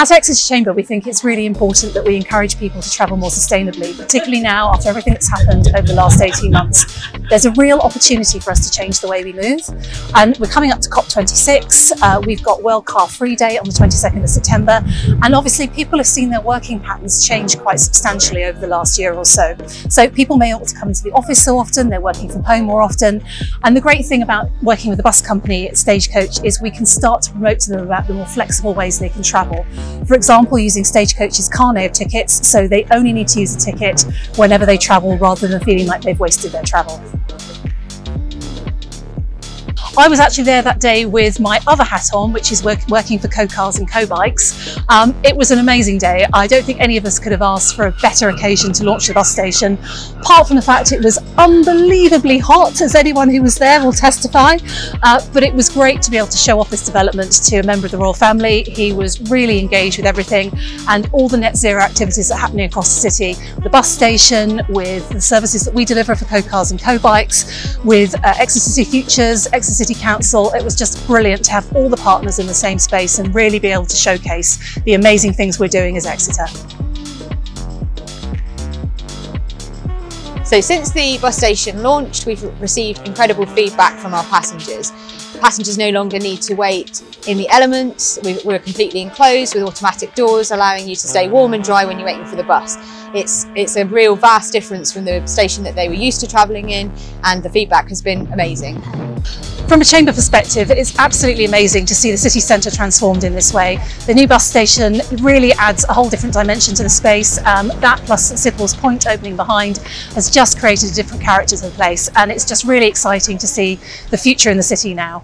At Exeter Chamber, we think it's really important that we encourage people to travel more sustainably, particularly now after everything that's happened over the last 18 months. There's a real opportunity for us to change the way we move. And we're coming up to COP26. Uh, we've got World Car Free Day on the 22nd of September. And obviously, people have seen their working patterns change quite substantially over the last year or so. So people may to come into the office so often, they're working from home more often. And the great thing about working with a bus company at Stagecoach is we can start to promote to them about the more flexible ways they can travel. For example, using Stagecoach's Carnet tickets, so they only need to use a ticket whenever they travel rather than feeling like they've wasted their travel. I was actually there that day with my other hat on, which is work, working for Co-Cars and Co-Bikes. Um, it was an amazing day. I don't think any of us could have asked for a better occasion to launch the bus station, apart from the fact it was unbelievably hot, as anyone who was there will testify. Uh, but it was great to be able to show off this development to a member of the royal family. He was really engaged with everything and all the net zero activities that are happening across the city. The bus station, with the services that we deliver for Co-Cars and Co-Bikes, with uh, Exeter City Futures, Exeter City City Council. It was just brilliant to have all the partners in the same space and really be able to showcase the amazing things we're doing as Exeter. So since the bus station launched, we've received incredible feedback from our passengers. Passengers no longer need to wait in the elements. We're completely enclosed with automatic doors, allowing you to stay warm and dry when you're waiting for the bus. It's, it's a real vast difference from the station that they were used to travelling in and the feedback has been amazing. From a chamber perspective, it's absolutely amazing to see the city centre transformed in this way. The new bus station really adds a whole different dimension to the space. Um, that plus Sidwell's Point opening behind has just created a different character to the place and it's just really exciting to see the future in the city now.